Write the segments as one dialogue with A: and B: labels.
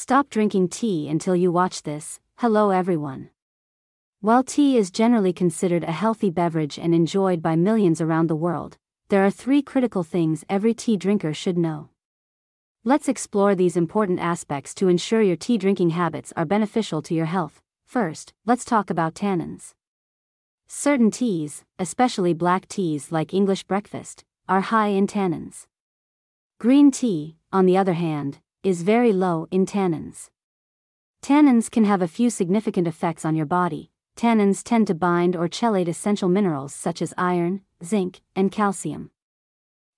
A: Stop drinking tea until you watch this. Hello everyone. While tea is generally considered a healthy beverage and enjoyed by millions around the world, there are three critical things every tea drinker should know. Let's explore these important aspects to ensure your tea drinking habits are beneficial to your health. First, let's talk about tannins. Certain teas, especially black teas like English breakfast, are high in tannins. Green tea, on the other hand, is very low in tannins. Tannins can have a few significant effects on your body. Tannins tend to bind or chelate essential minerals such as iron, zinc, and calcium.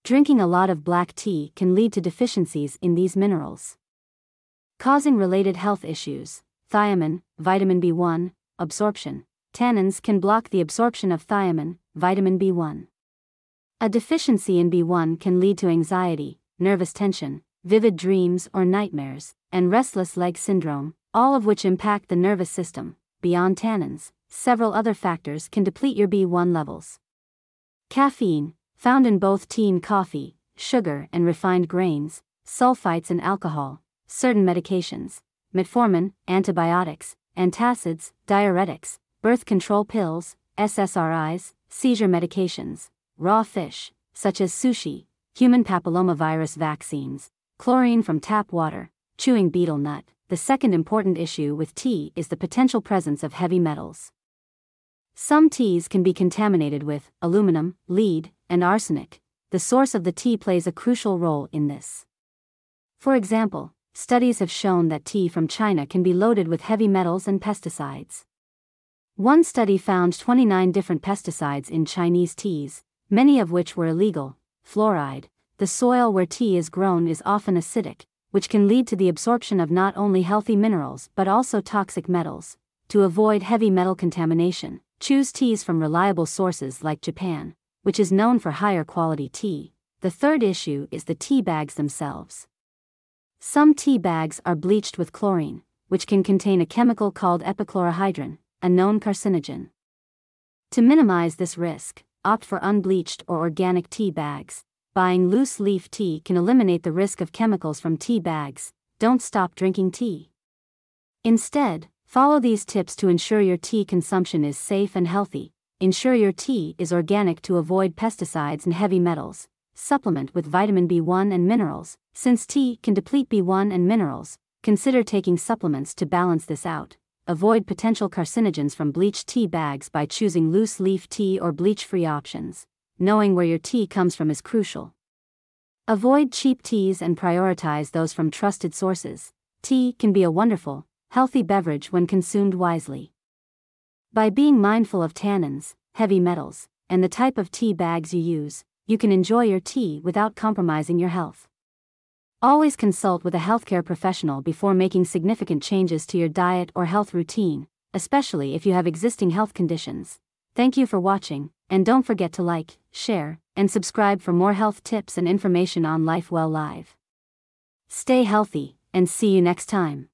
A: Drinking a lot of black tea can lead to deficiencies in these minerals, causing related health issues. Thiamine, vitamin B1, absorption. Tannins can block the absorption of thiamine, vitamin B1. A deficiency in B1 can lead to anxiety, nervous tension, vivid dreams or nightmares, and restless leg syndrome, all of which impact the nervous system. Beyond tannins, several other factors can deplete your B1 levels. Caffeine, found in both tea and coffee, sugar and refined grains, sulfites and alcohol, certain medications, metformin, antibiotics, antacids, diuretics, birth control pills, SSRIs, seizure medications, raw fish, such as sushi, human papillomavirus vaccines, chlorine from tap water, chewing betel nut. The second important issue with tea is the potential presence of heavy metals. Some teas can be contaminated with aluminum, lead, and arsenic. The source of the tea plays a crucial role in this. For example, studies have shown that tea from China can be loaded with heavy metals and pesticides. One study found 29 different pesticides in Chinese teas, many of which were illegal. Fluoride, the soil where tea is grown is often acidic, which can lead to the absorption of not only healthy minerals but also toxic metals. To avoid heavy metal contamination, choose teas from reliable sources like Japan, which is known for higher quality tea. The third issue is the tea bags themselves. Some tea bags are bleached with chlorine, which can contain a chemical called epichlorohydrin, a known carcinogen. To minimize this risk, opt for unbleached or organic tea bags, Buying loose leaf tea can eliminate the risk of chemicals from tea bags. Don't stop drinking tea. Instead, follow these tips to ensure your tea consumption is safe and healthy. Ensure your tea is organic to avoid pesticides and heavy metals. Supplement with vitamin B1 and minerals. Since tea can deplete B1 and minerals, consider taking supplements to balance this out. Avoid potential carcinogens from bleached tea bags by choosing loose leaf tea or bleach free options knowing where your tea comes from is crucial. Avoid cheap teas and prioritize those from trusted sources. Tea can be a wonderful, healthy beverage when consumed wisely. By being mindful of tannins, heavy metals, and the type of tea bags you use, you can enjoy your tea without compromising your health. Always consult with a healthcare professional before making significant changes to your diet or health routine, especially if you have existing health conditions. Thank you for watching, and don't forget to like, share, and subscribe for more health tips and information on Life Well Live. Stay healthy, and see you next time.